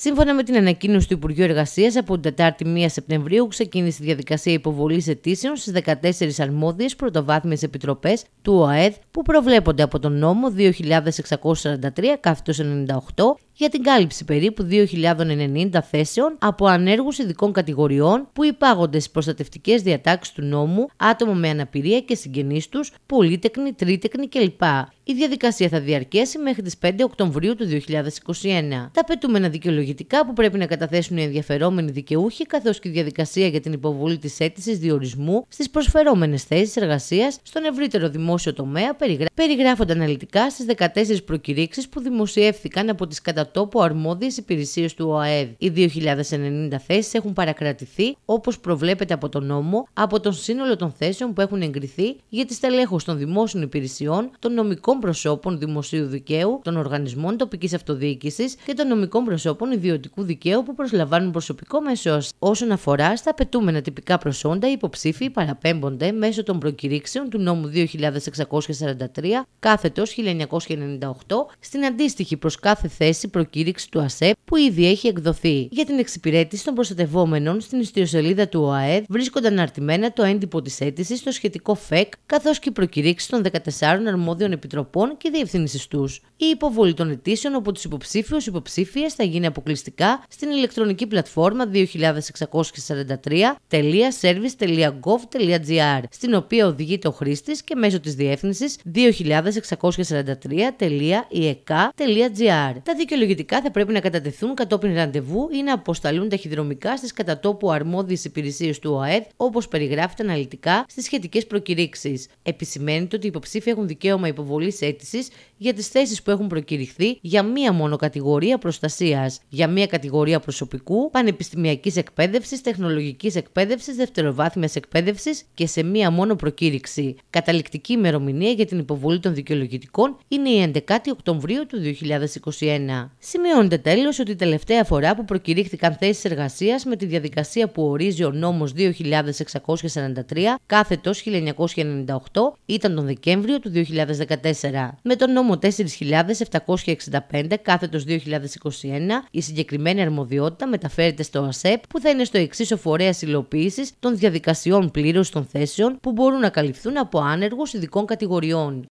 Σύμφωνα με την ανακοίνωση του Υπουργείου Εργασίας, από την 4η 1 Σεπτεμβρίου ξεκίνησε η διαδικασία υποβολής αιτήσεων στις 14 αρμόδιες πρωτοβάθμιες επιτροπές του ΟΑΕΔ που προβλέπονται από τον νόμο 2643 98 για την κάλυψη περίπου 2.090 θέσεων από ανέργους ειδικών κατηγοριών που υπάγονται στις προστατευτικές διατάξεις του νόμου, άτομα με αναπηρία και συγγενείς τους, πολίτεκνοι, τρίτεκνοι κλπ. Η διαδικασία θα διαρκέσει μέχρι τις 5 Οκτωβρίου του 2021. Τα απαιτούμενα δικαιολογητικά που πρέπει να καταθέσουν οι ενδιαφερόμενοι δικαιούχοι, καθώς και η διαδικασία για την υποβολή της αίτησης διορισμού στις προσφερόμενες θέσεις εργασίας στον ευρύτερο δημόσιο τομέα, περιγράφονται αναλυτικά στις 14 προκηρύξεις που δημοσιεύθηκαν από τις κατά τόπο αρμόδιες υπηρεσίες του ΟΑΕΔ. Οι 2.090 θέσεις έχουν παρακρατηθεί, όπως προβλέπεται από τον νόμο, από τον σύνολο των θέσεων που έχουν εγκριθεί για τη στελέχωση των δημόσιων υπηρεσιών, των νομικών προσώπων δημοσίου δικαίου, των οργανισμών τοπικής αυτοδιοίκησης και των νομικών προσώπων ιδιωτικού δικαίου που προσλαμβάνουν προσωπικό μέσος όσον αφορά στα απαιτούμενα τυπικά προσόντα, οι υποψήφοι παραπέμπονται μέσω των προκηρύξεων του νόμου 2643 κάθετος 1998 στην αντίστοιχη προς κάθε θέση προκήρυξη του ΑΣΕΠ που ήδη έχει εκδοθεί. Για την εξυπηρέτηση των προστατευόμενων στην ιστοσελίδα του ΟΑΕΔ βρίσκονται αναρτημένα το έντυπο της αίτησης στο σχετικό ΦΕΚ καθώς και οι προκηρύξεις των 14 αρμόδιων επιτροπών και διευθύνσει τους. Η υποβολή των αιτήσεων από τους υποψήφιους υποψήφιες θα γίνει αποκλειστικά στην ηλεκτρονική πλατφόρμα 2643.service.gov.gr, στην οποία οδηγείται ο χρήστης και μέσω της διεύθυνσης 2643.ieka.gr. Τα δικαιολογητικά θα πρέπει να κατατεθούν κατόπιν ραντεβού ή να αποσταλούν ταχυδρομικά στις κατατόπου αρμόδιες υπηρεσίες του ΟΑΕΔ, όπως περιγράφεται αναλυτικά στις σχετικές προκηρύξεις. Επισημαίνεται ότι οι υποψήφοι έχουν δικαίωμα υποβολής αίτησης για τις θέσεις που έχουν προκηρυχθεί για μία μόνο κατηγορία προστασίας, για μία κατηγορία προσωπικού, πανεπιστημιακής εκπαίδευσης, τεχνολογικής εκπαίδευσης, δευτεροβάθμιας εκπαίδευσης και σε μία μόνο προκήρυξη. Καταληκτική ημερομηνία για την υποβολή των δικαιολογητικών είναι η 11η Οκτωβρίου του 2021. Σημειώνεται τέλος ότι η τελευταία φορά που προκηρύχθηκαν θέσεις εργασίας με τη διαδικασία που ορίζει ο νόμος 2643 κάθετος 1998 ήταν τον Δεκέμβριο του 2014. Με τον νόμο 4765 κάθετος 2021 η συγκεκριμένη αρμοδιότητα μεταφέρεται στο ΑΣΕΠ που θα είναι στο εξής ο φορέας υλοποίησης των διαδικασιών πλήρωση των θέσεων που μπορούν να καλυφθούν από άνεργους ειδικών κατηγοριών.